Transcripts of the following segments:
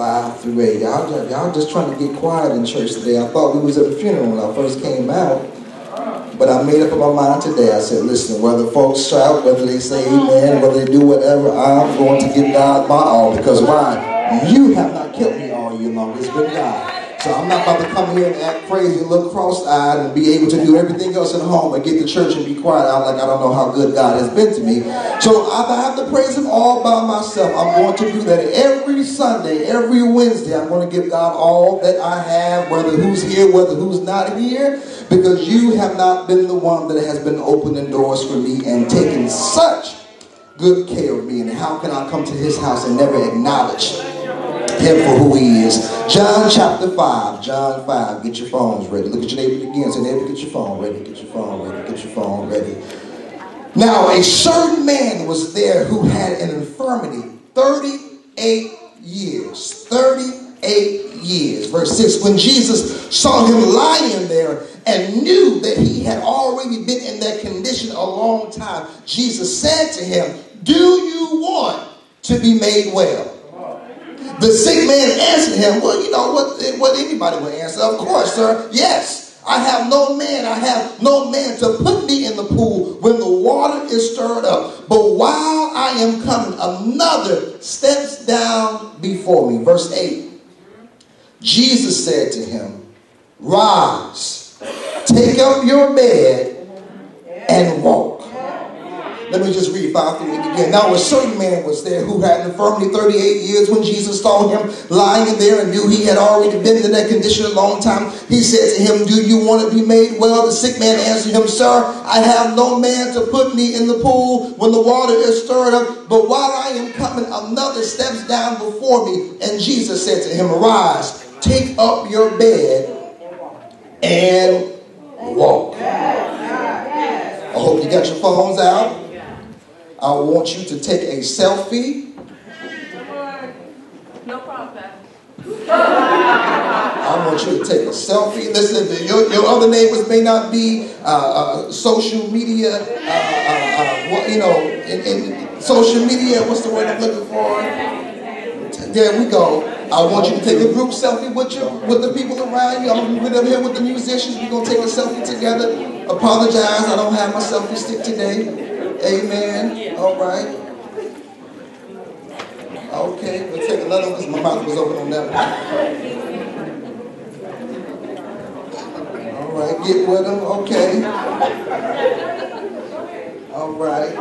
5 through 8. Y'all, just- y'all just trying to get quiet in church today. I thought we was at a funeral when I first came out. But I made up my mind today. I said, listen, whether folks shout, whether they say amen, whether they do whatever, I'm going to give God my all. Because why? You have not kept me all year long. It's been God. So I'm not about to come here and act crazy, look cross-eyed, and be able to do everything else at home and get to church and be quiet out like I don't know how good God has been to me. So I have to praise Him all by myself. I'm going to do that every Sunday, every Wednesday. I'm going to give God all that I have, whether who's here, whether who's not here, because you have not been the one that has been opening doors for me and taking such good care of me. And how can I come to His house and never acknowledge? Him for who he is. John chapter 5. John 5. Get your phones ready. Look at your neighbor again. Say, neighbor, get your phone ready. Get your phone ready. Get your phone ready. Now, a certain man was there who had an infirmity 38 years. 38 years. Verse 6. When Jesus saw him lying there and knew that he had already been in that condition a long time, Jesus said to him, Do you want to be made well? The sick man answered him, Well, you know what, what anybody would answer. Of course, sir. Yes. I have no man, I have no man to put me in the pool when the water is stirred up. But while I am coming, another steps down before me. Verse 8. Jesus said to him, Rise, take up your bed and walk. Let me just read 5 through 8 again. Now, a certain man was there who had an infirmity 38 years. When Jesus saw him lying in there and knew he had already been in that condition a long time, he said to him, Do you want to be made well? The sick man answered him, Sir, I have no man to put me in the pool when the water is stirred up. But while I am coming, another steps down before me. And Jesus said to him, Arise, take up your bed and walk. I hope you got your phones out. I want you to take a selfie. No problem, I want you to take a selfie. Listen, your, your other neighbors may not be uh, uh, social media, uh, uh, uh, you know, in, in social media, what's the word I'm looking for? There we go. I want you to take a group selfie with you, with the people around you. I'm with them here with the musicians. We're gonna take a selfie together. Apologize, I don't have my selfie stick today. Amen. All right. Okay, we'll take another one because my mouth was open on that one. All right, get with them. Okay. All right.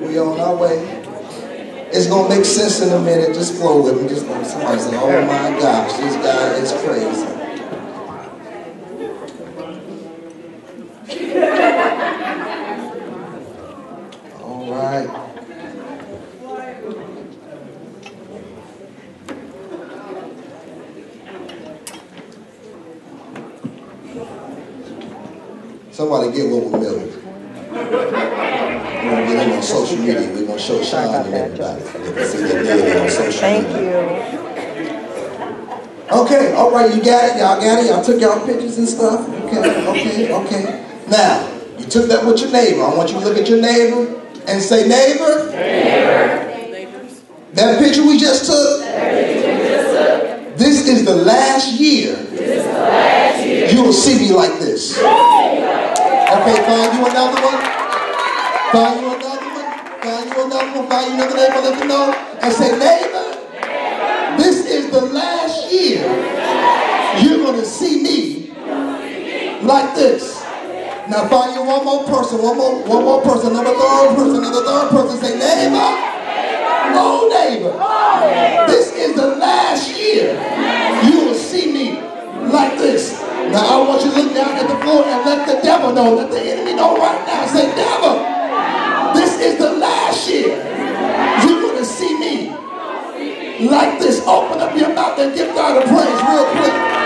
We on our way. It's gonna make sense in a minute. Just flow with me. Just somebody say, "Oh my gosh, this guy is crazy." All right. Somebody get what we're milling. We're gonna get him on social media. We're gonna show Sean and everybody. They can see that deal on social Thank you. Okay, all right, you got it. Y'all got it. Y'all took y'all pictures and stuff. Okay, okay, okay. Now, you took that with your neighbor. I want you to look at your neighbor and say, neighbor. Neighbors. That picture we just took. This is the last year. You will see me like this. Okay, find you another one. Find you another one. Find you another one. Find you another neighbor. Let them know and say, neighbor. This is the last year you're going to see me like this. Now find you one more person, one more, one more person, another third person, another third person. Say, neighbor, oh neighbor, this is the last year you will see me like this. Now I want you to look down at the floor and let the devil know, let the enemy know right now. Say, devil, this is the last year you're going to see me like this. Open up your mouth and give God a praise real quick.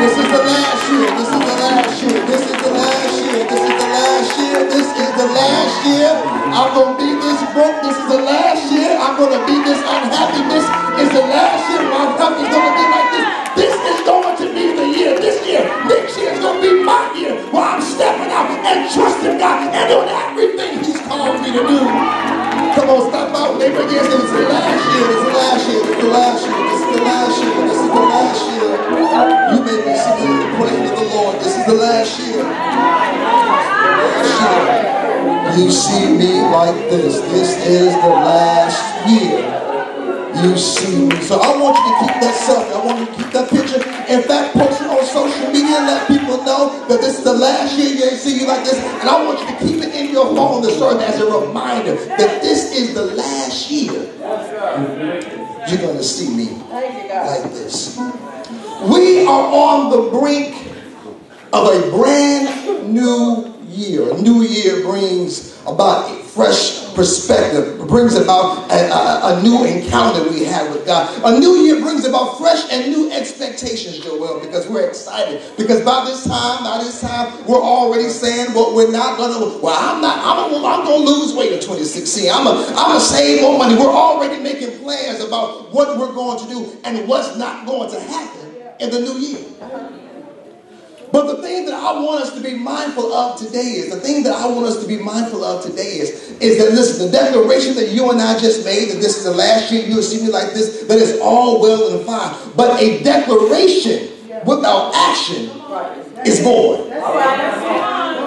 This is the last year. This is the last year. This is the last year. This is the last year. This is the last year. I'm to be this. This is the last year. I'm to be this unhappy. This is the last year. My health is to be like this. This is going to be the year. This year. Next year is to be my year where I'm stepping out and trusting God and doing everything He's called me to do. Come on, stop out there again. It's the last year. It's the last year. It's the last year. This is the last year. This is the last year. You may be see the praise of the Lord. This is the last year. Last year. You see me like this. This is the last year you see me. So I want you to keep that stuff. I want you to keep that picture. In fact, post it on social media and let people know that this is the last year you ain't see you like this. And I want you to keep it in your phone to serve as a reminder that this is the last year you're going to see me like this. We are on the brink of a brand new year. A new year brings about a fresh perspective, brings about a, a, a, new encounter we have with God. A new year brings about fresh and new expectations, Joel, because we're excited. Because by this time, by this time, we're already saying what we're not going to. Well, I'm not. I'm, I'm going to lose weight in 2016. I'm going to save more money. We're already making plans about what we're going to do and what's not going to happen in the new year. But the thing that I want us to be mindful of today is the thing that I want us to be mindful of today is, is that listen, the declaration that you and I just made that this is the last year you'll see me like this, that is all well and fine. But a declaration without action is void.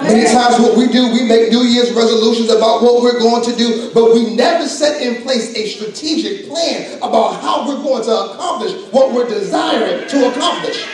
Many times what we do, we make New Year's resolutions about what we're going to do, but we never set in place a strategic plan about how we're going to accomplish what we're desiring to accomplish.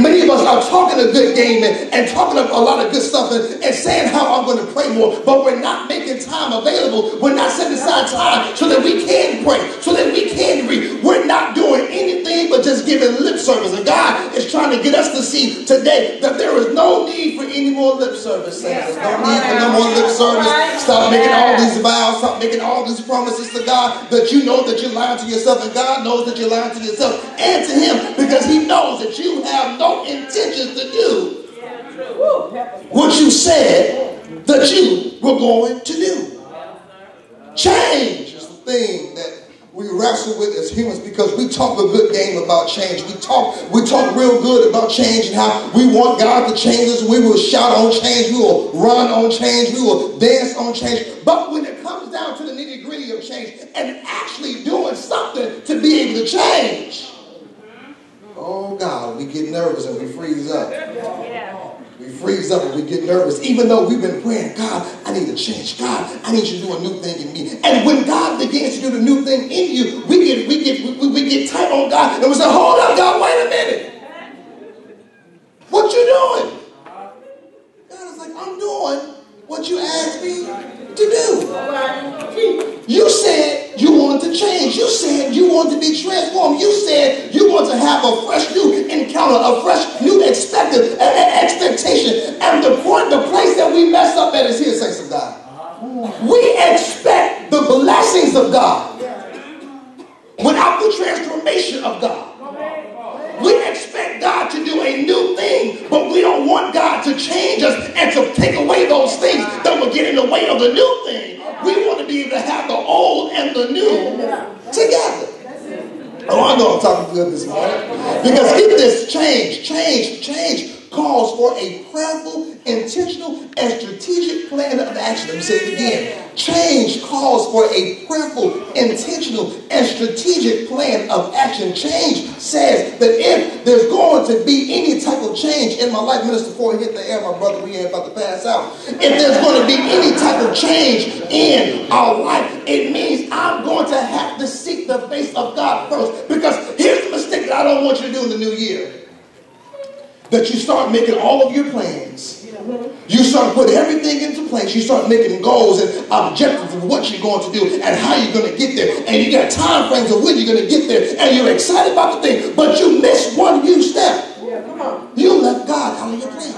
Many of us are talking a good game and, and talking a lot of good stuff and, and saying how I'm going to pray more, but we're not making time available. We're not setting aside time so that we can pray, so that we can read. We're not doing anything but just giving lip service. And God is trying to get us to see today that there is no need for any more lip service. There's no need for no more lip service. Stop making all these vows. Stop making all these promises to God that you know that you're lying to yourself and God knows that you're lying to yourself and to Him because He knows that you have no intentions to do what you said that you were going to do. Change is the thing that we wrestle with as humans because we talk a good game about change. We talk, we talk real good about change and how we want God to change us. We will shout on change. We will run on change. We will dance on change. But when it comes down to the nitty gritty of change and actually doing something to be able to change, Oh God, we get nervous and we freeze up. We freeze up and we get nervous, even though we've been praying, God, I need to change. God, I need you to do a new thing in me. And when God begins to do the new thing in you, we get we get we, we get tight on God and we say, Hold up, God, wait a minute. What you doing? God is like, I'm doing what you asked me to do. You said you wanted to change. You said you wanted to be transformed. You said you want to have a fresh new encounter, a fresh new expected expectation. And the point, the place that we mess up at is here, saints of God. We expect the blessings of God without the transformation of God. We expect God to do a new thing, but we don't want God to change us and to take away those things that will get in the way of the new thing. We want to be able to have the old and the new together. Oh, I know I'm talking good this morning. Because get this change, change, change calls for a prayerful, intentional, and strategic plan of action. Let me say it again. Change calls for a prayerful, intentional, and strategic plan of action. Change says that if there's going to be any type of change in my life, Minister Ford hit the air, my brother, we ain't about to pass out. If there's going to be any type of change in our life, it means I'm going to have to seek the face of God first. Because here's the mistake that I don't want you to do in the new year that you start making all of your plans. You start putting everything into place. You start making goals and objectives of what you're going to do and how you're going to get there. And you got time frames of when you're going to get there. And you're excited about the thing, but you miss one huge step. You left God out of your plan.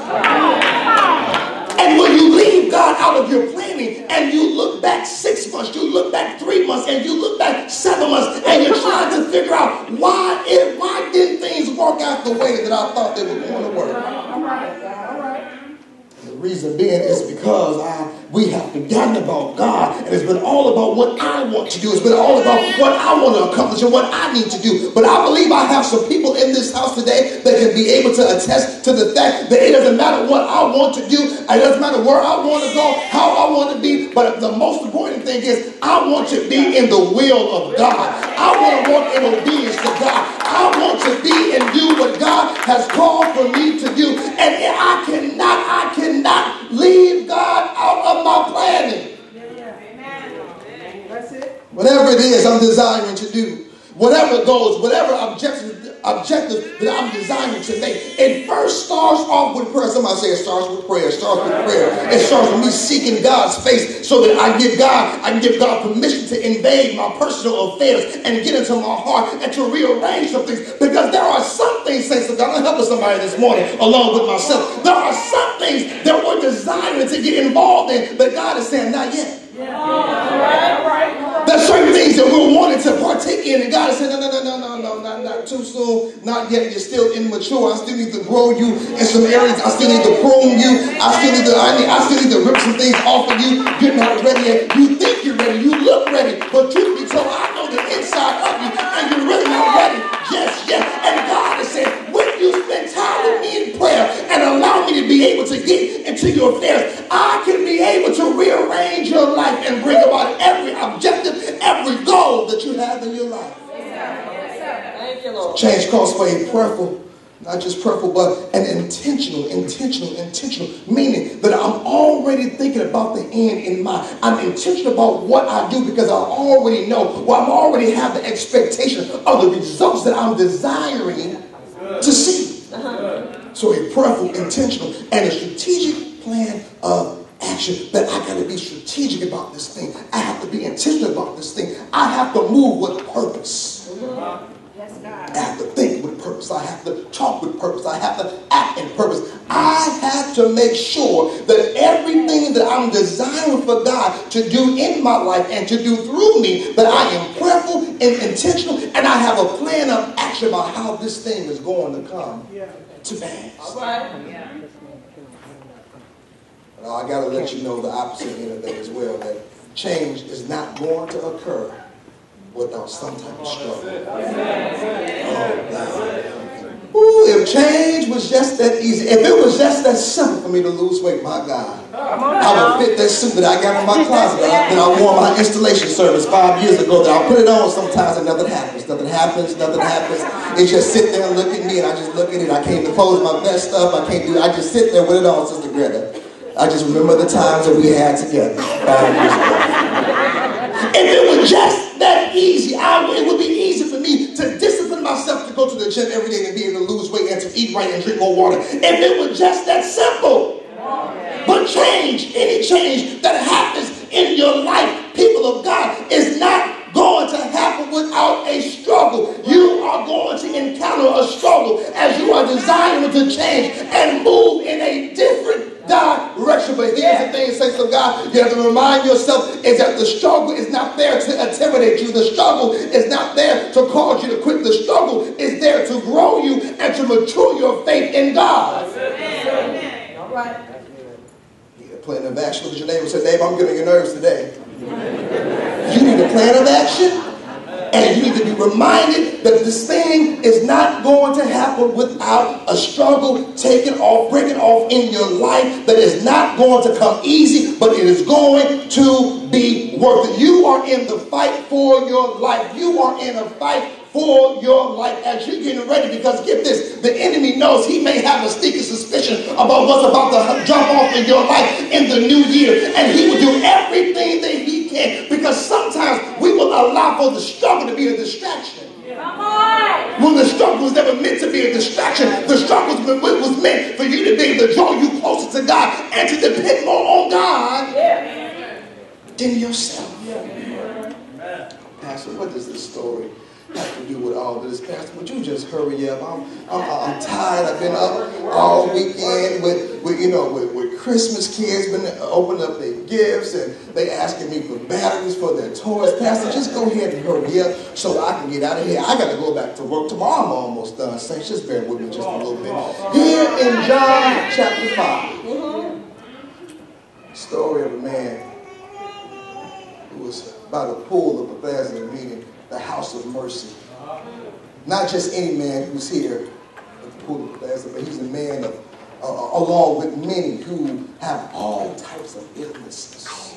And when you leave God out of your planning and you look back six months, you look back three months, and you look back seven months, and you're trying to figure out why it, why didn't things work out the way that I thought they were going to work. All right, all right. The reason being is because I we have forgotten about God and it's been all about what I want to do. It's been all about what I want to accomplish and what I need to do. But I believe I have some people in this house today that can be able to attest to the fact that it doesn't matter what I want to do. It doesn't matter where I want to go, how I want to be. But the most important thing is I want to be in the will of God. I want to walk in obedience to God. I want to be and do what God has called for me to do. And I cannot, I cannot leave God out of my planning. Whatever it is I'm desiring to do, whatever goals, whatever objections objective that I'm designing to make. It first starts off with prayer. Somebody say it starts with prayer. It starts with prayer. It starts with me seeking God's face so that I give God, I can give God permission to invade my personal affairs and get into my heart and to rearrange some things. Because there are some things, saints of God, I'm helping somebody this morning along with myself. There are some things that we're desiring to get involved in, but God is saying, not yet. There's certain things that we're wanting to partake in, and God is saying, no, no, no, no, no, no, too soon, not yet. You're still immature. I still need to grow you in some areas. I still need to prune you. I still need to, I, need, I still need to rip some things off of you. You're not ready yet. You think you're ready. You look ready. But truth be told, I know the inside of you, and you're really not ready Yes, yes. And God is saying, when you spend time with me in prayer and allow me to be able to get into your affairs, I can be able to rearrange your life and bring about every objective, every goal that you have in your life. Change calls for a prayerful, not just prayerful, but an intentional, intentional, intentional, meaning that I'm already thinking about the end in mind. I'm intentional about what I do because I already know, well, I already have the expectation of the results that I'm desiring to see. So a prayerful, intentional, and a strategic plan of action that I got to be strategic about this thing. I have to be intentional about this thing. I have to move with purpose. I have to think with purpose. I have to talk with purpose. I have to act in purpose. I have to make sure that everything that I'm desiring for God to do in my life and to do through me, that I am prayerful and intentional, and I have a plan of action about how this thing is going to come to pass. All right. Yeah. I got to let you know the opposite end of that as well. That change is not going to occur without some type of struggle. Oh, Ooh, if change was just that easy, if it was just that simple for me to lose weight, my God, I would fit that suit that I got in my closet that I wore my installation service five years ago. That I put it on sometimes and nothing happens. Nothing happens. Nothing happens. It just sit there and look at me, and I just look at it. I can't pose my best stuff. I can't do. It. I just sit there with it on, Sister Greta. I just remember the times that we had together five years ago. If it was just that easy. I, it would be easy for me to discipline myself to go to the gym every day and be able to lose weight and to eat right and drink more water. If it were just that simple. But change, any change that happens in your life, people of God, is not going to happen without a struggle. You are going to encounter a struggle as you are desiring to change and move in a different direction. But here's the thing, saints of God, you have to remind yourself is that the struggle is not there to intimidate you. The struggle is not there to cause you to quit. The struggle is there to grow you and to mature your faith in God. Amen. All right. You a plan of action. Look at your neighbor and say, neighbor, I'm getting your nerves today. You need a plan of action. And you need to be reminded that this thing is not going to happen without a struggle taking off, breaking off in your life. That is not going to come easy, but it is going to be worth it. You are in the fight for your life. You are in a fight for your life as you're getting ready. Because get this, the enemy knows he may have a sneaky suspicion about what's about to jump off in your life in the new year. And he will do everything that he can. Because sometimes we will allow for the struggle to be a distraction. When the struggle was never meant to be a distraction, the struggle was meant for you to be able to draw you closer to God and to depend more on God than yourself. Pastor, what is this story? To do with all this, Pastor. Would you just hurry up? I'm, I'm, I'm tired. I've been up all weekend with, with you know, with, with Christmas kids, been opening up their gifts, and they asking me for batteries for their toys. Pastor, just go ahead and hurry up so I can get out of here. I got to go back to work tomorrow. I'm almost done. Saints, just bear with me just a little bit. Here in John chapter 5, story of a man who was by the pool of Bethesda meeting the house of mercy. Not just any man who's here but he's a man of, uh, along with many who have all types of illnesses.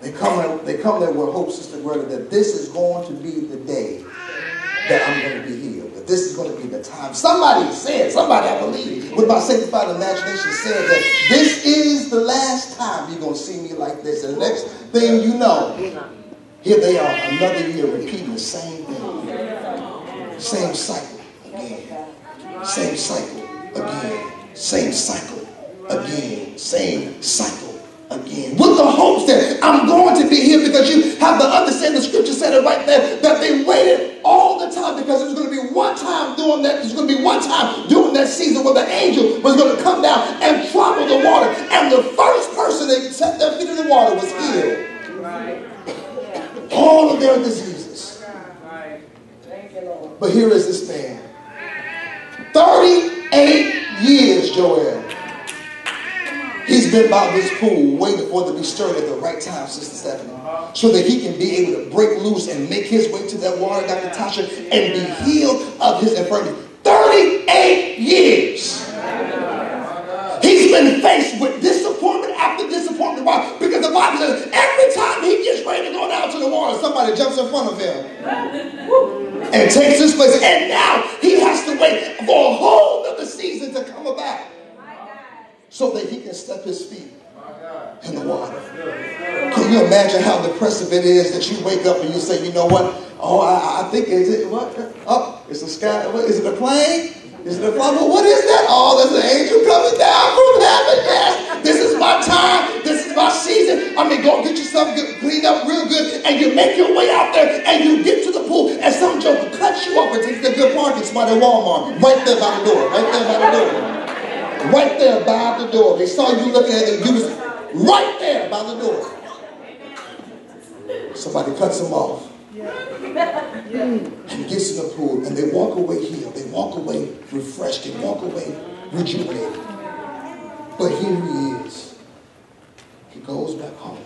They come, they come there with hope, Sister Greta, that this is going to be the day that I'm going to be healed. That this is going to be the time. Somebody said, somebody I believe, with my sanctified imagination said that this is the last time you're going to see me like this. And the next thing you know, Here they are, another year repeating the same thing. Same cycle again. Same cycle again. Same cycle again. Same cycle again. With the hopes that I'm going to be here because you have to understand the scripture said it right there that they waited all the time because was going to be one time doing that. There's going to be one time during that season where the angel was going to come down and trouble the water. And the first person that set their feet in the water was healed. All of their diseases. But here is this man. 38 years, Joel. He's been by this pool waiting for it to be stirred at the right time, Sister Stephanie, so that he can be able to break loose and make his way to that water, Dr. Tasha, and be healed of his infirmity. 38 years. He's been faced with disappointment after disappointment. Why? Because the Bible says every time he gets ready to go down to the water, somebody jumps in front of him and takes his place. And now he has to wait for a whole other season to come about so that he can step his feet in the water. Can you imagine how depressive it is that you wake up and you say, you know what? Oh, I, I think is it what? Oh, it's a sky. What, is it a plane? Is plane? Well, what is that? Oh, there's an angel coming down from heaven. Yes, this is my time. This is my season. I mean, go get yourself get cleaned up real good, and you make your way out there, and you get to the pool, and some joker cuts you off and takes the good parking spot at Walmart, right there by the door, right there by the door right there by the door. They saw you looking at it. You was right there by the door. Somebody cuts them off. And gets in the pool and they walk away healed. They walk away refreshed. They walk away rejuvenated. But here he is. He goes back home.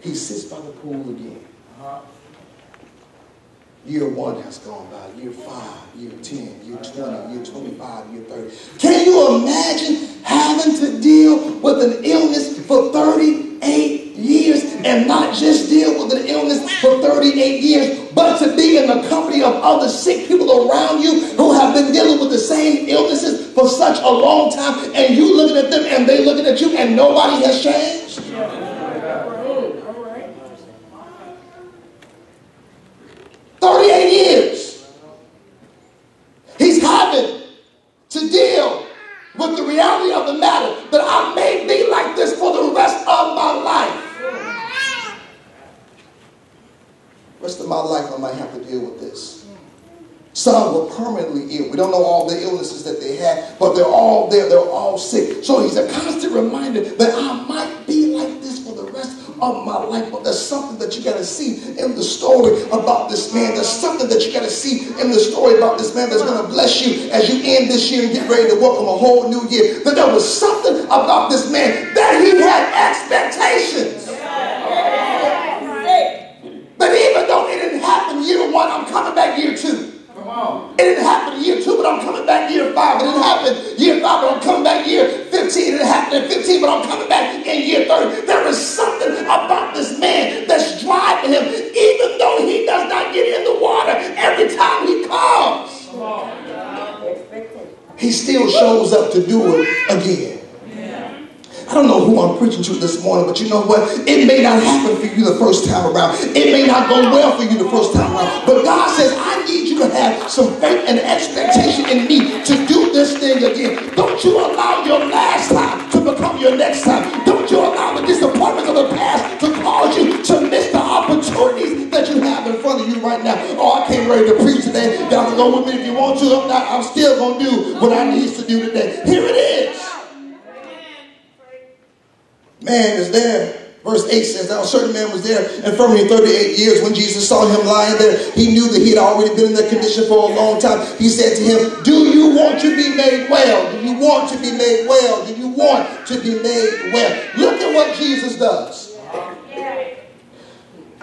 He sits by the pool again. Uh-huh. Year one has gone by. Year five, year 10, year 20, year 25, year 30. Can you imagine having to deal with an illness for 38 years and not just deal with an illness for 38 years, but to be in the company of other sick people around you who have been dealing with the same illnesses for such a long time and you looking at them and they looking at you and nobody has changed? 38 years. He's having to deal with the reality of the matter that I may be like this for the rest of my life. Rest of my life, I might have to deal with this. Some were permanently ill. We don't know all the illnesses that they had, but they're all there. They're all sick. So he's a constant reminder that I might be like for the rest of my life. But there's something that you got to see in the story about this man. There's something that you got to see in the story about this man that's going to bless you as you end this year and get ready to welcome a whole new year. That there was something about this man that he had expectations. But even though it didn't happen year one, I'm coming back year two. It didn't happen in year two, but I'm coming back year five. It didn't happen year five, but I'm coming back year 15. It didn't happen in 15, but I'm coming back in year 30. There is something about this man that's driving him, even though he does not get in the water every time he comes. He still shows up to do it again. I don't know who I'm preaching to this morning, but you know what? It may not happen for you the first time around. It may not go well for you the first time around. But God says, I need you to have some faith and expectation in me to do this thing again. Don't you allow your last time to become your next time. Don't you allow the disappointments of the past to cause you to miss the opportunities that you have in front of you right now. Oh, I came ready to preach today. Y'all can go with me if you want to. I'm, not, I'm still going to do what I need to do today. Here it is man is there. Verse 8 says, Now a certain man was there and infirmity 38 years. When Jesus saw him lying there, he knew that he had already been in that condition for a long time. He said to him, Do you want to be made well? Do you want to be made well? Do you want to be made well? Look at what Jesus does.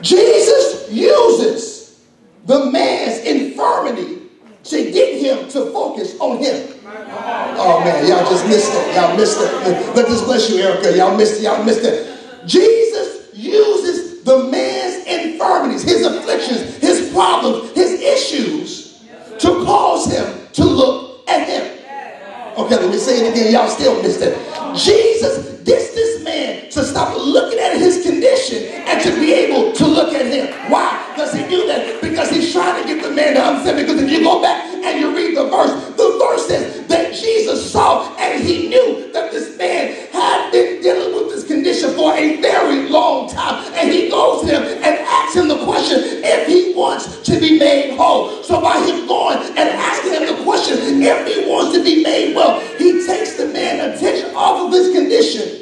Jesus uses the man's infirmity to get him to focus on him. Oh man, y'all just missed it. Y'all missed it. Let this bless you, Erica. Y'all missed it. Y'all missed it. Jesus uses the man's infirmities, his afflictions, his problems, his issues to cause him to look at him. Okay, let me say it again. Y'all still missed it. Jesus gets this man to stop looking at his condition and to be able to look at him. Why does he do that? Because he's trying to get the man to understand. Because if you go back and you read the verse, the verse says that Jesus saw and he knew that this man had been dealing with this condition for a very long time. And he goes to him and asks him the question if he wants to be made whole. So by him going and asking him the question if he wants to be made well, he takes the man attention off of his condition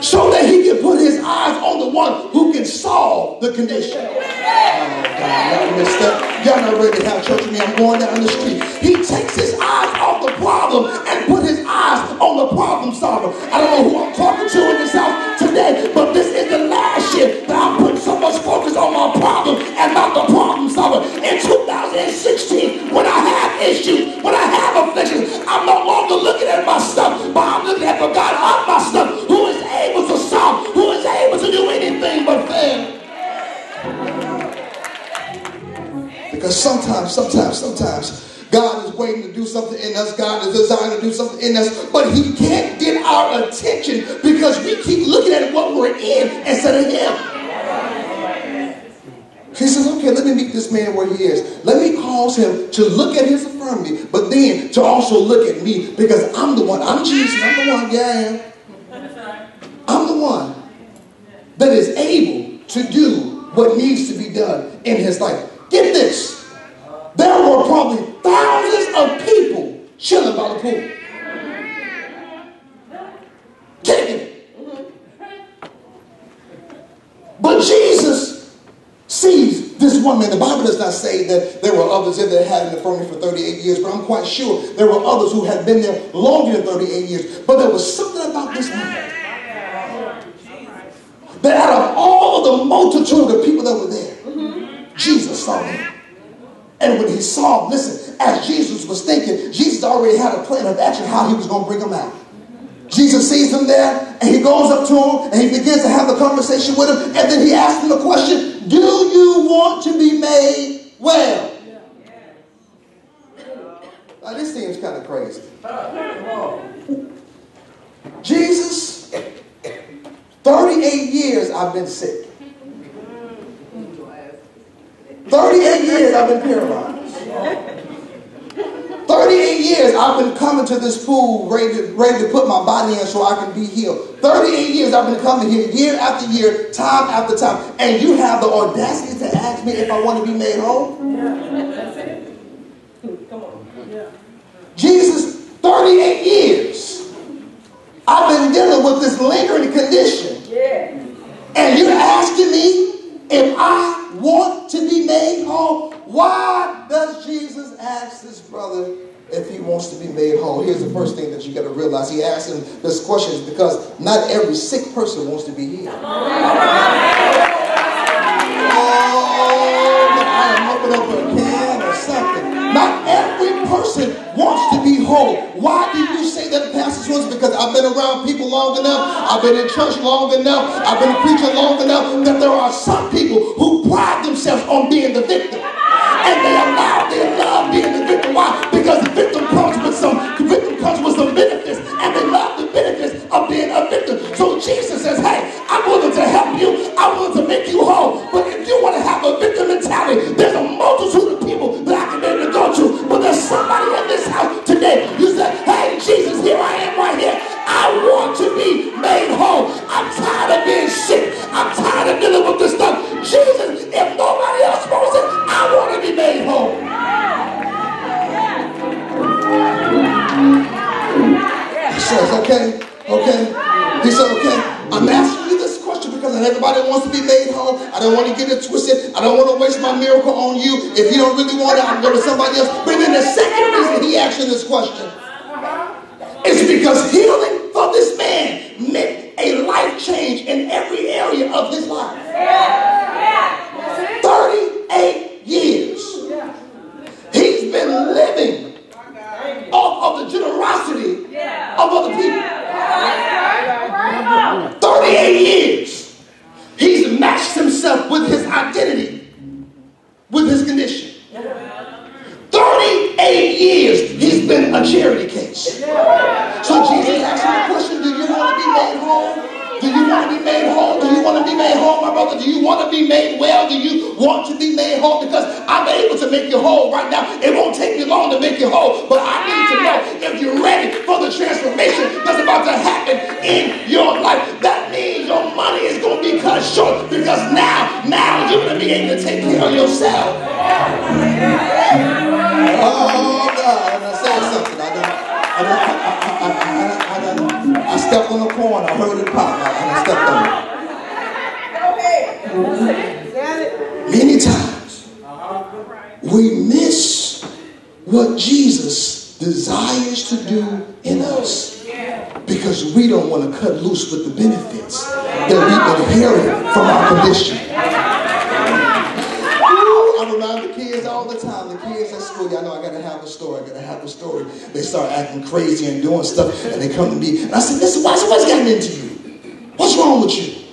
so that he can put his eyes on the one who can solve the condition. Oh, God, y'all. Y'all not ready to have church with me. I'm going down the street. He takes his eyes off the problem and put his eyes on the problem solver. I don't know who I'm talking to in this house today, but this is the last year that I put so much focus on my problem and not the problem solver. In 2016, when I have issues, when I have afflictions, I'm no longer looking at my stuff, but I'm looking sometimes, sometimes, sometimes, God is waiting to do something in us. God is designed to do something in us, but He can't get our attention because we keep looking at what we're in instead of Him. He says, okay, let me meet this man where he is. Let me cause him to look at his infirmity, but then to also look at me because I'm the one. I'm Jesus. I'm the one. Yeah, I am. I'm the one that is able to do what needs to be done in his life. Get this. There were probably thousands of people chilling by the pool. Kicking. But Jesus sees this one man. The Bible does not say that there were others that had an infirmity for 38 years, but I'm quite sure there were others who had been there longer than 38 years. But there was something about this man that out of all the multitude of people that were there, mm-hmm. Jesus saw him. And when he saw listen, as Jesus was thinking, Jesus already had a plan of action how he was going to bring him out. Jesus sees him there and he goes up to him and he begins to have a conversation with him. And then he asks him the question Do you want to be made well? Now, this seems kind of crazy. Jesus 38 years I've been sick. 38 years I've been paralyzed. 38 years I've been coming to this pool ready to, ready to put my body in so I can be healed. 38 years I've been coming here year after year, time after time. And you have the audacity to ask me if I want to be made whole? Come on. Jesus, 38 years. I've been dealing with this lingering condition. Yeah. And you're asking me if I want to be made whole. Why does Jesus ask his brother if he wants to be made whole? Here's the first thing that you got to realize. He asked him this question because not every sick person wants to be healed. Oh, I'm opening up a can or something. Person wants to be whole. Why do you say that, Pastor Swims? Because I've been around people long enough. I've been in church long enough. I've been preaching long enough that there are some people who pride themselves on being the victim. And they allow, they love being the victim. Why? Because the victim comes with some, the victim comes with some benefits. And they love benefits of being a victim. So Jesus says, hey, I'm willing to help you. I'm willing to make you whole. But if you want to have a victim mentality, there's a multitude of people that I can able to go to. But there's somebody in this house today. You say, hey, Jesus, here I am right here. I want to be made whole. I'm tired of being sick. I'm tired of dealing with this stuff. Jesus, if nobody else wants it, I want to be made whole. Says, okay, okay. He said, okay, I'm asking you this question because everybody wants to be made whole. I don't want to get it twisted. I don't want to waste my miracle on you. If you don't really want it, I'll go to somebody else. But then the second reason he asked you this question is because healing for this man meant a life change in every area of his life. Want to cut loose with the benefits that we've inherited from our condition. I remind the kids all the time, the kids at school, y'all know I gotta have a story, I gotta have a story. They start acting crazy and doing stuff, and they come to me, and I say, listen, what's, what's gotten into you? What's wrong with you?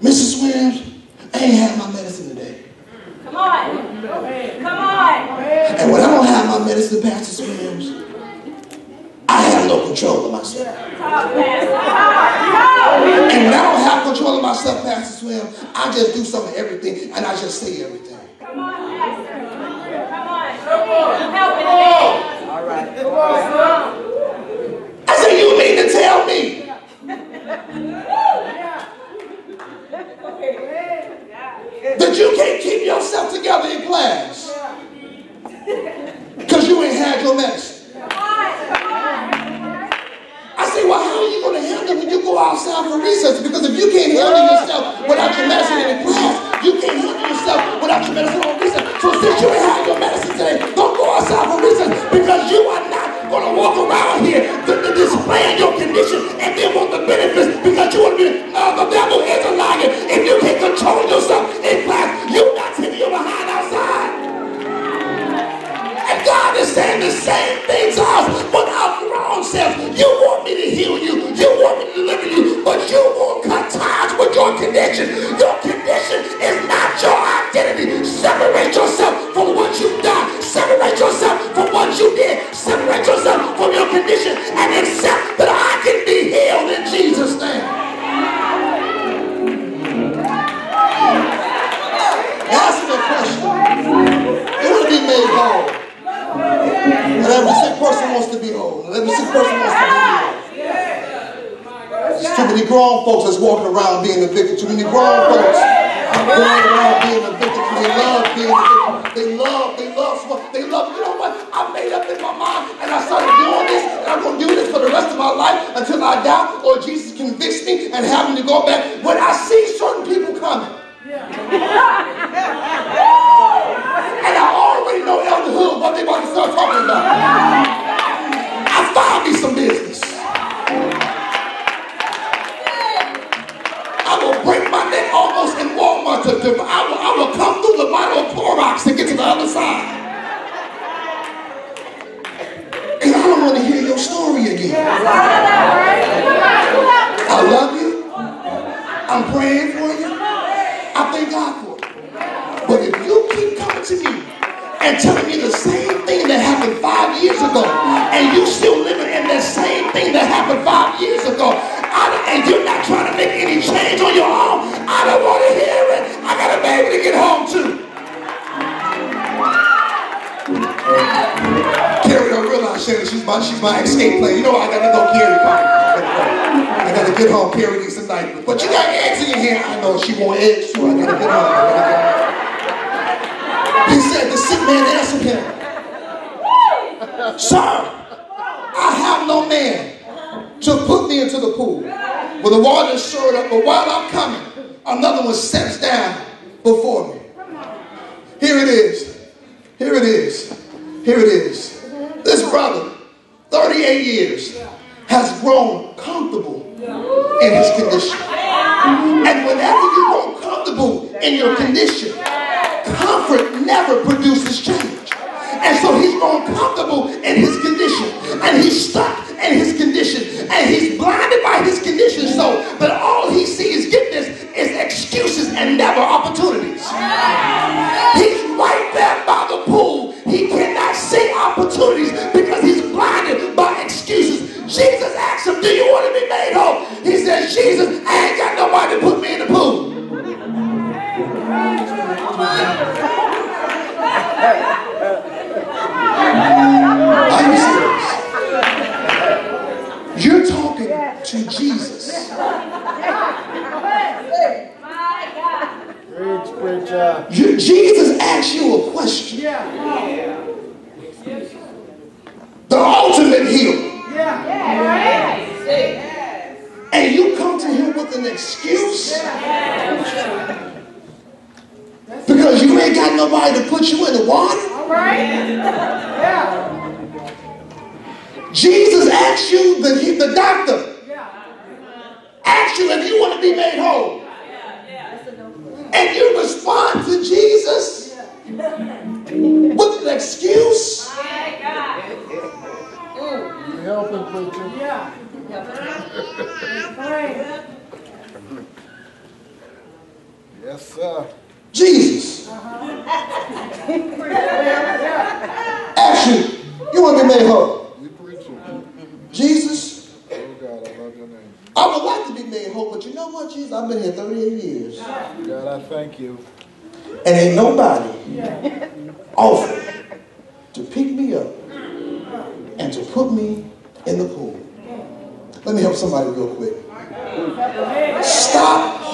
Mrs. Williams, I ain't had my medicine today. Come on. Come on. And when I don't have my medicine, Pastor Williams, I have no control of myself. Talk, Pastor. Talk. And when I don't have control of myself, Pastor Swim, I just do some of everything and I just say everything. Come on, Pastor. Come on. Help it, man. All right. I say, you mean to tell me that you can't keep yourself together in class because you ain't had your medicine? Come on. Come on. I say, well, how are you going to handle when you go outside for research? Because if you can't handle yourself without your medicine in the class, you can't handle yourself without your medicine on research. So since you ain't had your medicine today, don't go outside for research because you are not going to walk around here to, displaying your condition and then want the benefits because you want to be, uh, the devil is a liar. If you can't control yourself in class, you're not taking your behind outside. And God is saying the same thing to us with our grown selves. You want me to heal you, you want me to deliver you, but you won't cut ties with your condition. Your condition is not your identity. Separate yourself from what you've done. Separate yourself from what you did. Separate yourself from your condition and accept that I can be healed in Jesus' name. Ask a question. Want to be made whole. And every sick person wants to be whole. And every sick person wants to be healed. There's too many grown folks that's walking around being a victim. Too many grown folks going around being a victim. They love being a victim. They love, they love, they love, you know what? I made up in my mind and I started doing this and I'm going to do this for the rest of my life until I die or Jesus convicts me and have me to go back. When I see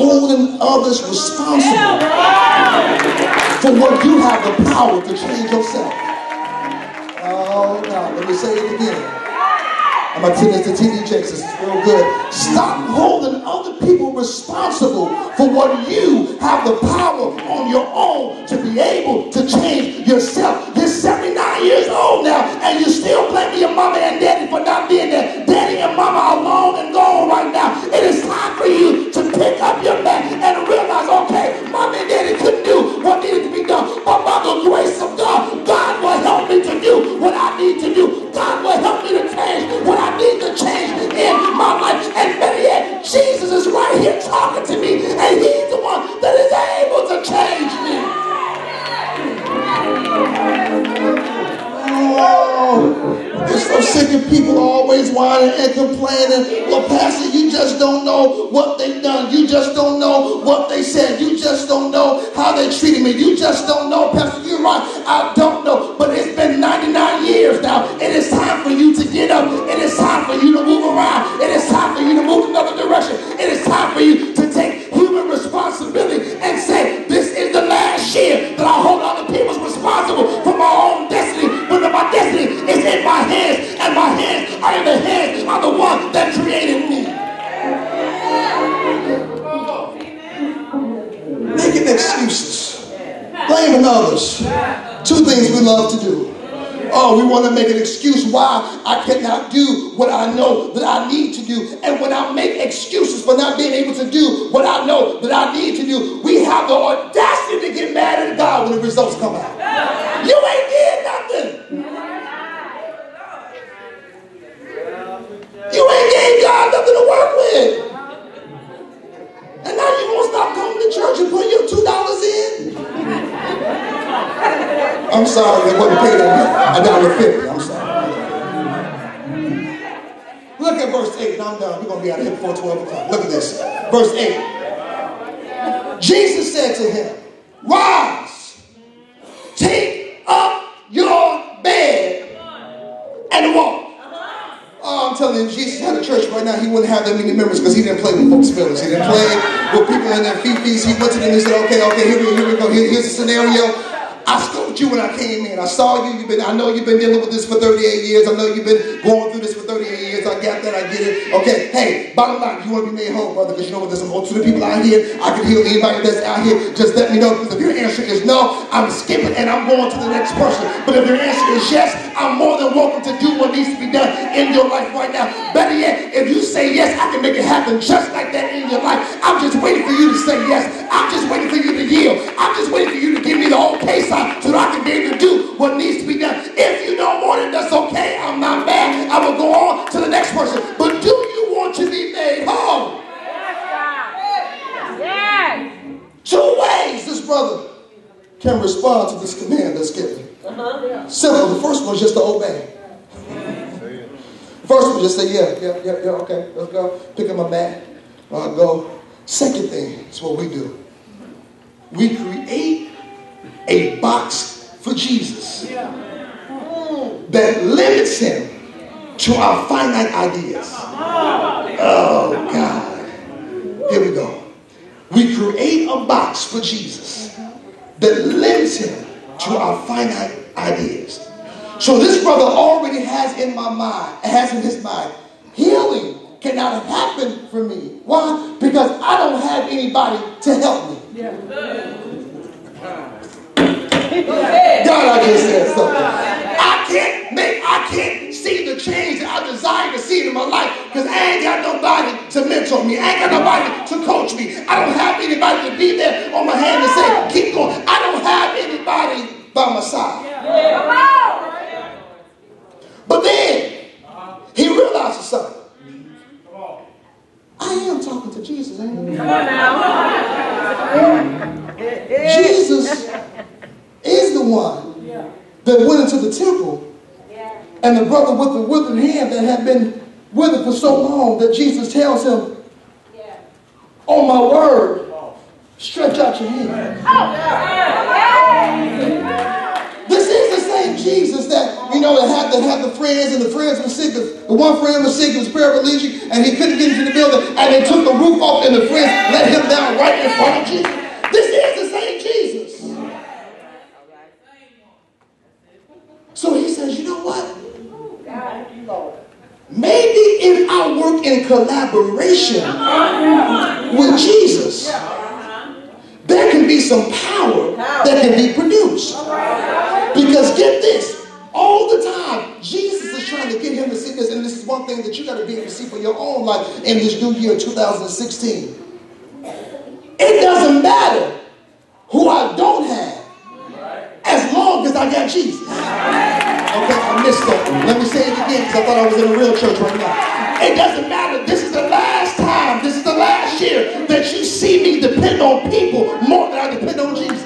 holding others responsible for what you have the power to change yourself. Oh, God, let me say it again. I'm gonna send this to TD Jakes. Is real good. Stop holding other people responsible for what you have the power on your own to be able to change yourself. You're 79 years old now, and you still blaming your mama and daddy for not being there. Daddy and mama are long and gone right now. It is time for you to pick up your mat and realize, okay, mama and daddy couldn't do what needed to be done, but by the grace of God, God will help me to do what I need to do. God will help me to change what I need to change in my life. And better yet, Jesus is right here talking to me, and He's the one that is able to change me. Oh, you're so sick of people always whining and complaining. Well, Pastor, you just don't know what they've done. You just don't know what they said. You just don't know how they treated me. You just don't know, Pastor. You're right. I don't know. But it's been 99 years now. It is time for you to get up. It is time for you to move around. It is time for you to move another direction. It is time for you to take human responsibility and say, this is the that I hold other people's responsible for my own destiny. When my destiny is in my hands, and my hands are in the hands of the one that created me. Making excuses, blaming others. Two things we love to do. Oh, we want to make an excuse why I cannot do what I know that I need to do. And when I make excuses for not being able to do what I know that I need to do, we have the audacity to get mad at God when the results come out. You ain't did nothing. You ain't gave God nothing to work with. And now you won't stop coming to church and putting your two dollars in? I'm sorry, they wasn't paid a dollar fifty. I'm sorry. Look at verse 8. Now I'm done. We're gonna be out of here before 12 o'clock. Look at this. Verse 8. Jesus said to him, Rise, take up your bed and walk. Oh, I'm telling you, Jesus had a church right now. He wouldn't have that many members because he didn't play with folks' feelings. He didn't play with people in their fifis. He went to them and said, "Okay, okay, here we, here we go. Here, here's the scenario. I scoped you when I came in. I saw you. You've been. I know you've been dealing with this for 38 years. I know you've been going through this for 38 years. I got that. I get it. Okay. Hey, bottom line, you want to be made whole, brother? Because you know what? There's a multitude of people out here. I can heal anybody that's out here. Just let me know. Because if your answer is no, I'm skipping and I'm going to the next person. But if your answer is yes, I'm more than welcome to do what needs to be done in your life right now. Better yet, if you say yes, I can make it happen just like that in your life. I'm just waiting for you to say yes. I'm just waiting for you to yield. I'm just waiting for you to give me the okay sign so that I can be able to do what needs to be done. If you don't want it, that's okay. I'm not mad. I will go on to the next person. But do you want to be made whole? Yes. yes. Two ways this brother can respond to this command that's given. Uh-huh. Yeah. Simple. The first one is just to obey. First one, just say, yeah, yeah, yeah, yeah, okay, let's go. Pick up my mat. I'll go. Second thing is what we do. we create a box for Jesus that limits him to our finite ideas. Oh, God. Here we go. We create a box for Jesus that limits him to our finite ideas. So this brother already has in my mind, has in his mind, healing cannot happen for me. Why? Because I don't have anybody to help me. God, I just said something. I can't make, I can't see the change that I desire to see in my life because I ain't got nobody to mentor me. I ain't got nobody to coach me. I don't have anybody to be there on my hand and say, keep going. I don't have anybody by my side. But then he realizes something. I am talking to Jesus, ain't I? Jesus is the one that went into the temple and the brother with the withered hand that had been withered for so long that Jesus tells him, On my word, stretch out your hand. Oh, this is the same Jesus that, you know, that had, that had the friends and the friends were sick. The, the one friend was sick, he was paraplegic, and he couldn't get into the building, and they took the roof off, and the friends let him down right in front of Jesus. This is the same Jesus. So he says, you know what? Maybe if I work in collaboration with Jesus, there can be some power that can be produced. Because get this, all the time, Jesus is trying to get him to see this, and this is one thing that you got to be able to see for your own life in this new year 2016. It doesn't matter who I don't have, as long as I got Jesus. Okay, I missed that. Let me say it again because I thought I was in a real church right now. It doesn't matter. This is the last time, this is the last year that you see me depend on people more than I depend on Jesus.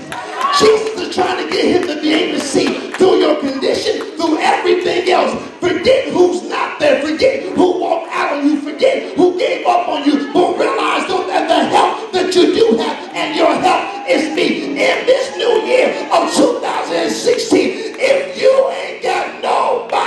Jesus is trying to get him to be able to see through your condition, through everything else. Forget who's not there. Forget who walked out on you. Forget who gave up on you. But realize that the help that you do have and your help is me. In this new year of 2016, if you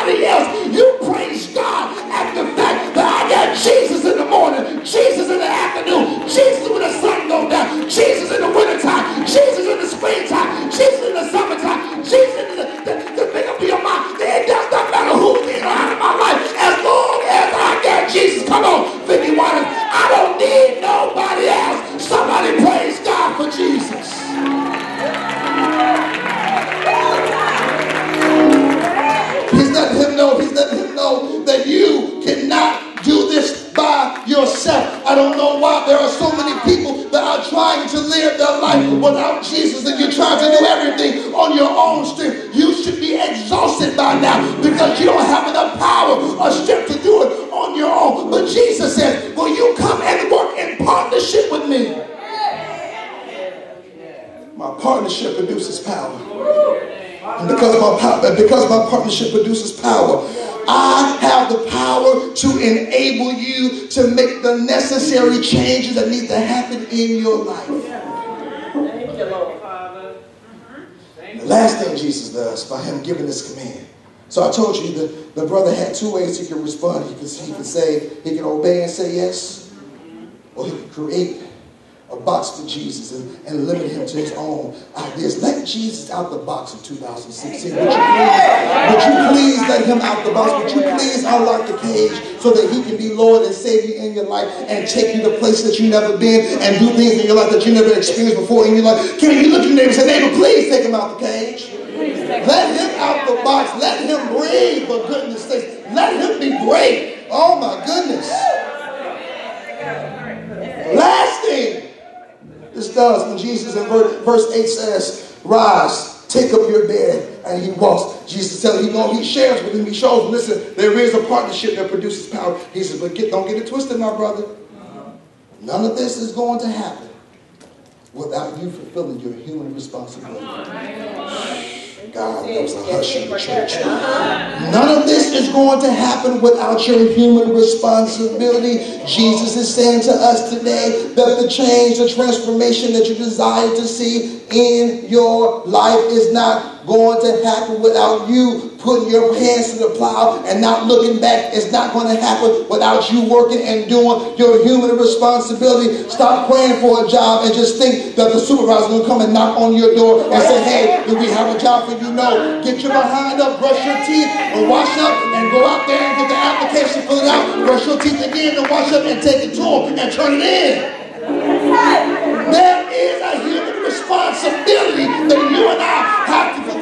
nobody else, you praise God at the fact that I got Jesus in the morning, Jesus in the afternoon, Jesus when the sun goes down, Jesus in the wintertime, Jesus in the springtime, Jesus in the summertime, Jesus in the, the, the make up your mind. It does not matter who's in or out of my life as long as I got Jesus. Come on, Vicky Waters. I don't need nobody else. Somebody praise God for Jesus. Letting him know, he's letting him know that you cannot do this by yourself. I don't know why there are so many people that are trying to live their life without Jesus and you're trying to do everything on your own strength. You should be exhausted by now because you don't have enough power or strength to do it on your own. But Jesus says, Will you come and work in partnership with me? My partnership produces power. Because my power, because my partnership produces power, I have the power to enable you to make the necessary changes that need to happen in your life. The last thing Jesus does by him giving this command. So I told you that the brother had two ways he could respond. He could, he could say, he could obey and say yes, or he could create a box for Jesus and, and limit him to his own ideas. Let Jesus out the box in 2016. Would you, please, would you please let him out the box? Would you please unlock the cage so that he can be Lord and Savior in your life and take you to places that you've never been and do things in your life that you never experienced before in your life? Can you look at your neighbor and say, neighbor, please take him out the cage. Let him out the box. Let him breathe, for goodness sakes. Let him be great. Oh my goodness. This does when Jesus in verse 8 says, Rise, take up your bed, and he walks. Jesus tells him, you know, he shares with him, he shows him, listen, there is a partnership that produces power. He says, but get, don't get it twisted, my brother. None of this is going to happen without you fulfilling your human responsibility. God, God, there was a hush in the church. None of this is going to happen without your human responsibility. Jesus is saying to us today that the change, the transformation that you desire to see in your life is not going to happen without you putting your hands to the plow and not looking back. It's not going to happen without you working and doing your human responsibility. Stop praying for a job and just think that the supervisor will come and knock on your door and say, hey, do we have a job for you? No. Get your behind up, brush your teeth, and wash up, and go out there and get the application filled out. Brush your teeth again and wash up and take it to them and turn it in. There is a human responsibility that you and I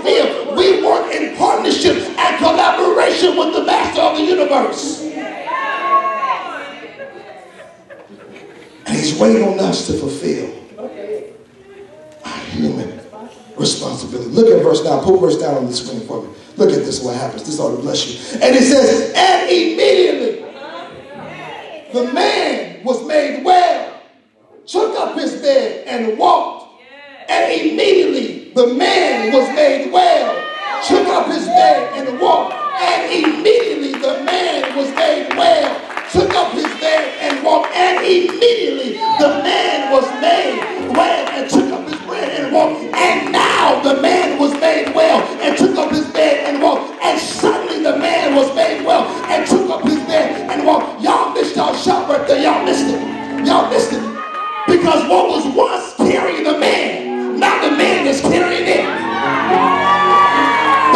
We work in partnership and collaboration with the master of the universe. And he's waiting on us to fulfill our human responsibility. Look at verse down. Put verse down on the screen for me. Look at this, what happens. This ought to bless you. And it says, and immediately the man was made well took up his bed and walked. And immediately the man was made well, took up his bed and walked. And immediately the man was made well, took up his bed and walked. And immediately the man was made well and took up his bed and walked. And now the man was made well and took up his bed and walked. And suddenly the man was made well and took up his bed and walked. Y'all missed y'all there. Y'all missed it. Y'all missed it. Because what was once carrying the man, now the man that's carrying it.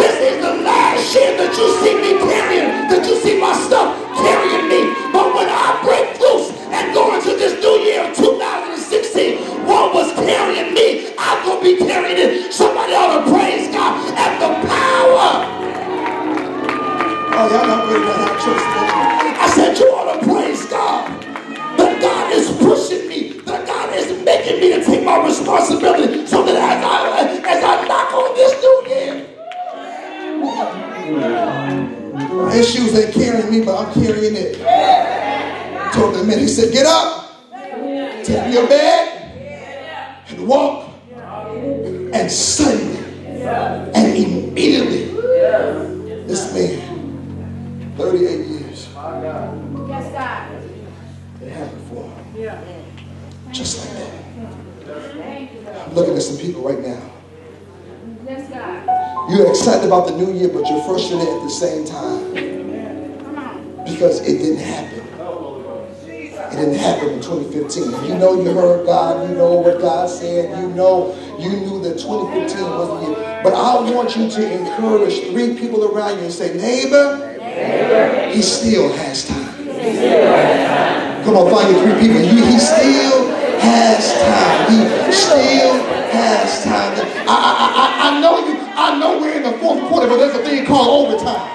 This is the last year that you see me carrying, that you see my stuff carrying me. But when I break loose and go into this new year of 2016, what was carrying me, I'm going to be carrying it. Somebody ought to praise God at the power. Oh, y'all not have church. I said you ought to praise God. But God is pushing me God is making me to take my responsibility so that as I as I knock on this new year, my issues ain't carrying me, but I'm carrying it. Told the man, he said, get up, take your bed, and walk. About the new year, but you're frustrated at the same time because it didn't happen. It didn't happen in 2015. You know you heard God, you know what God said, you know you knew that 2015 wasn't year. But I want you to encourage three people around you and say, neighbor, he still has time. Come on, find your three people. He still has time. He still has time. I, I, I, know you. I know we're in the fourth quarter, but there's a thing called overtime.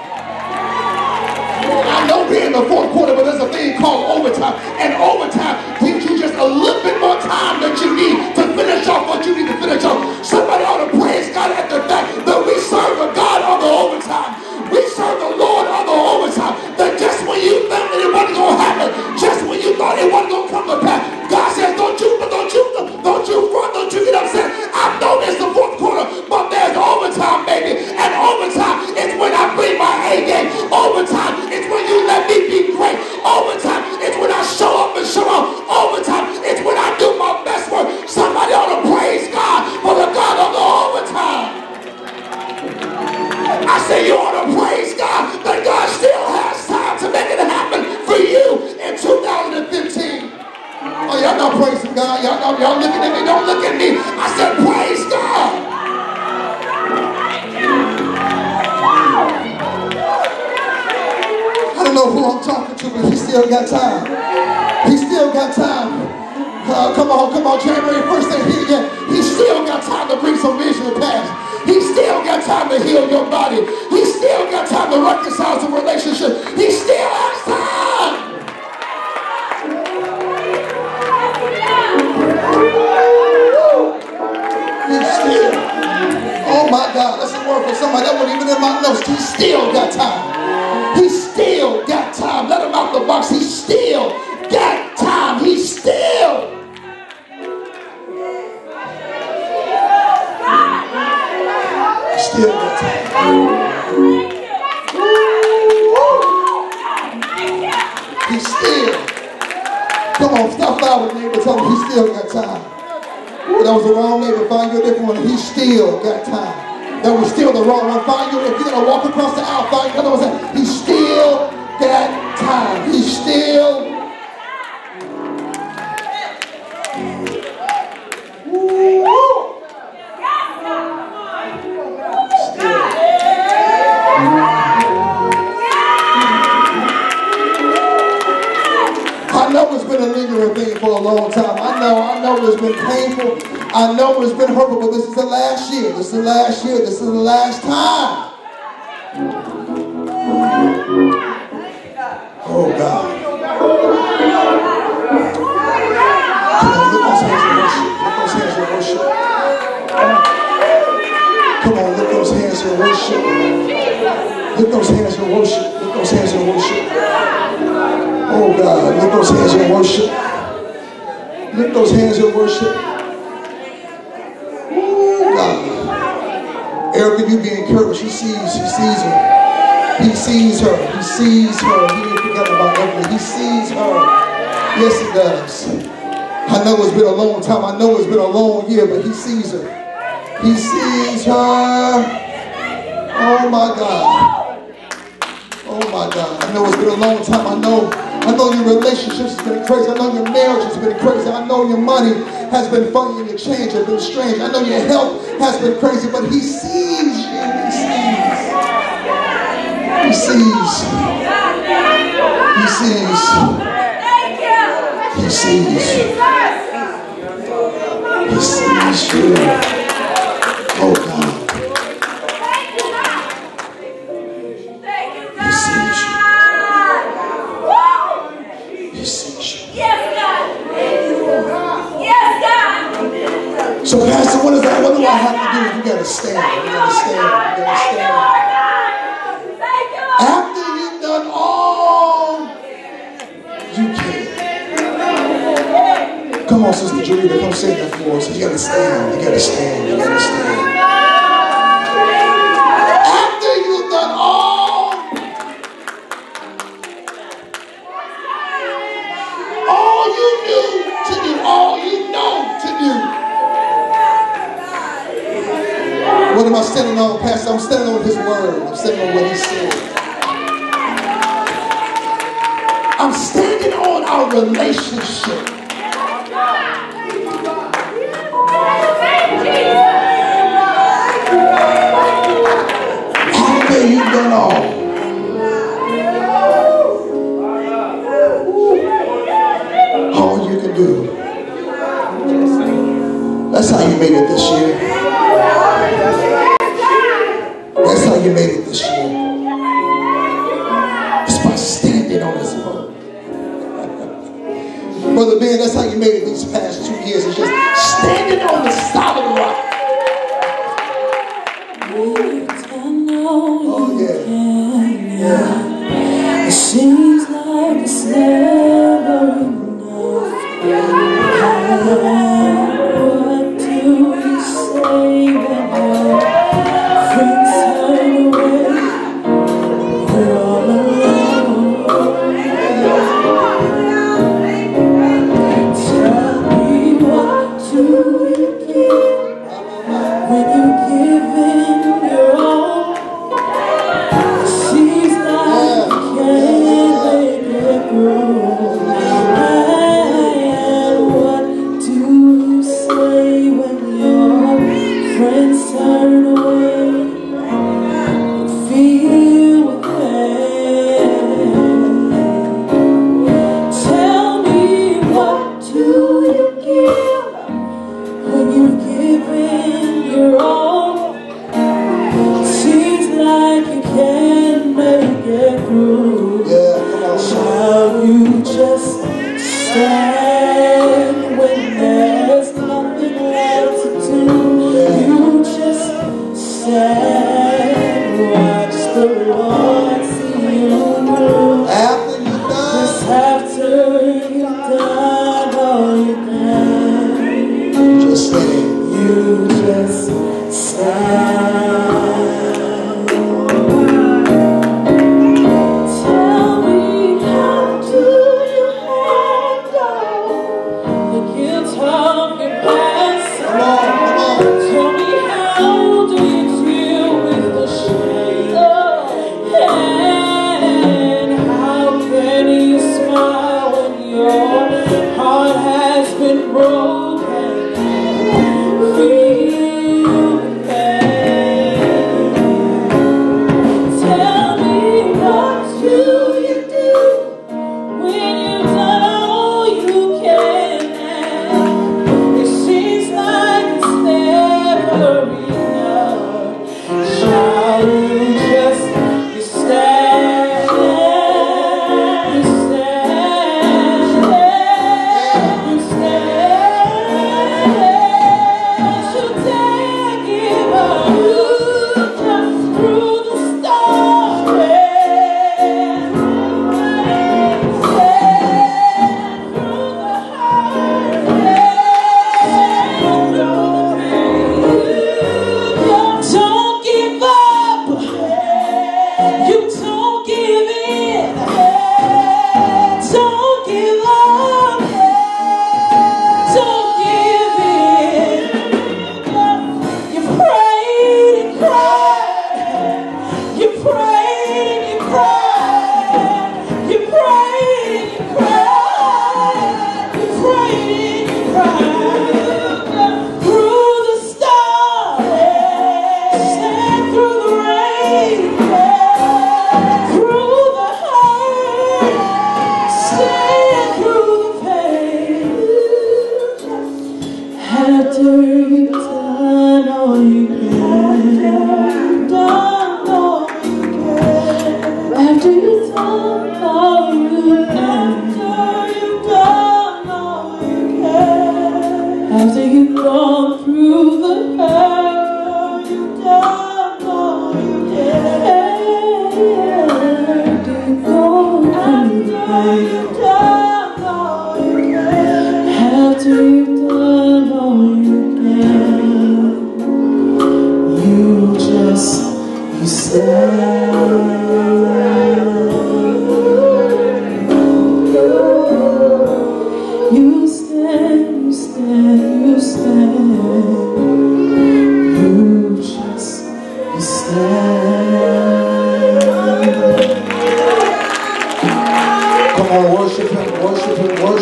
I know we're in the fourth quarter, but there's a thing called overtime. And overtime gives you just a little bit more time that you need to finish off what you need to finish off. Somebody ought to praise God at the fact that we serve a God of the overtime. We serve the Lord of the overtime. That just when you thought it wasn't going to happen, just when you thought it wasn't going to come to pass, God says, don't you, don't you, don't you run, don't you get upset. I know it's the fourth but there's overtime, baby. And overtime is when I bring my A game. Overtime is when you let me be great. Overtime is when I show up and show up. Overtime is when I do my best work. Somebody ought to praise God for the God of the overtime. I say you ought to praise God that God still has time to make it happen for you in 2015. Oh, y'all not praising God. Y'all, y'all, y'all looking at me. Don't look at me. I said praise know who I'm talking to, but he still got time. He still got time. Uh, come on, come on, January 1st ain't here yet. He still got time to bring some vision to pass. He still got time to heal your body. He still got time to reconcile some relationship. He still has time. He still. Oh my God, that's a word for somebody that wasn't even in my notes. He still got time. Out box. He still got time. He still. still got time. He still. Come on, stop by with neighbor. Tell him he still got time. Ooh, that was the wrong neighbor. Find your different one. He still got time. That was still the wrong one. Find you. If you're gonna walk across the aisle, find another one. Say, I know it's been hurtful, but this is the last year. This is the last year. This is the last time. Oh God. Come on, lift those hands in worship. Lift those hands in worship. Lift those hands in worship. Oh God, lift those hands in worship. Lift those hands in worship. Oh God. Erica, you be encouraged. He sees, he sees her. He sees her. He sees her. He didn't forget about Evelyn. He sees her. Yes, he does. I know it's been a long time. I know it's been a long year, but he sees her. He sees her. Oh my God. Oh my God. I know it's been a long time. I know. I know your relationships has been crazy. I know your marriage has been crazy. I know your money has been funny and your change has been strange. I know your health has been crazy, but he sees you. He sees. He sees. He sees. He sees. You. He sees you. Oh God. So, Pastor, what is that? What do I have to do? You gotta stand. You gotta stand. You gotta stand. After you've done all you can. Come on, Sister Julia, come say that for us. You gotta stand. You gotta stand. You gotta stand.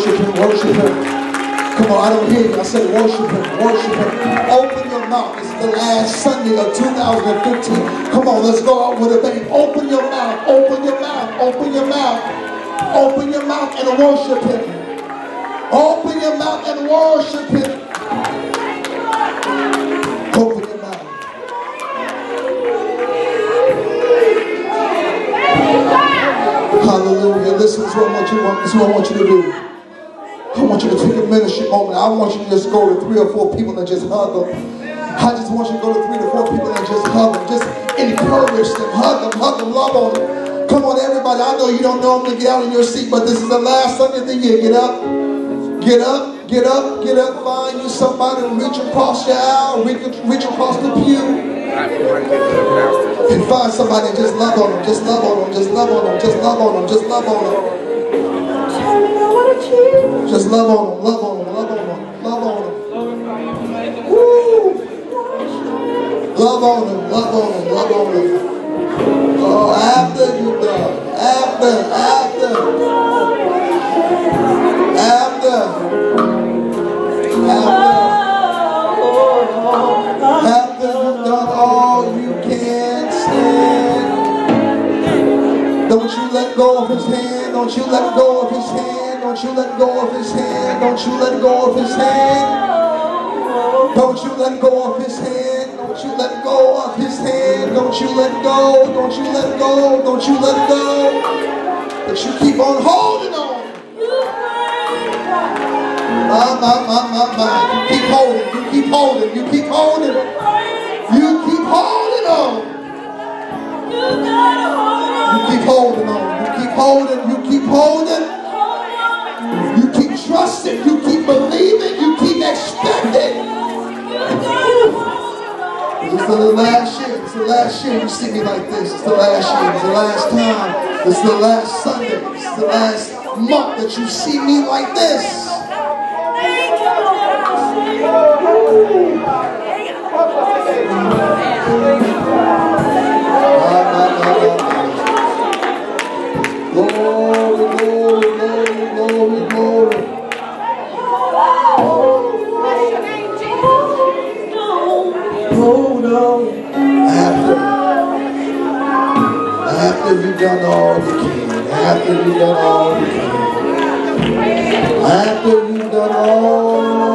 Worship him, worship him. Come on, I don't hear you. I said worship him, worship him. Open your mouth. It's the last Sunday of 2015. Come on, let's go out with a bang. Open your mouth, open your mouth, open your mouth. Open your mouth and worship him. Open your mouth and worship him. Open your mouth. Hallelujah. This is what I want you, this is what I want you to do. I want you to take a ministry moment. I want you to just go to three or four people and just hug them. I just want you to go to three to four people and just hug them. Just encourage them. Hug them, hug them, love on them. Come on, everybody. I know you don't normally get out of your seat, but this is the last Sunday of the year. Get up. Get up, get up, get up. Find you somebody. Reach across your aisle. Reach, reach across the pew. And find somebody just love on them. Just love on them. Just love on them. Just love on them. Just love on them. Just love on them, love on them, love on them, love on them. Woo! Love on them, love on them, love on them. Oh, after you done, after, after, after, after, after you've done all you can stand. Don't you let go of his hand, don't you let go of his hand. Don't you let go of his hand. Don't you let go of his hand. Don't you let go of his hand. Don't you let go of his hand. Don't you let go. Don't you let go. Don't you let go. But you keep on holding on. My, my, my, my, my. You keep holding. You keep holding. You keep holding. You keep holding on. You keep holding on. You keep holding. You keep holding. Is the last year. It's the last year you see me like this. It's the last year. It's the last time. It's the last Sunday. It's the last month that you see me like this. You've done all you can, after you've done all you can, after you've done all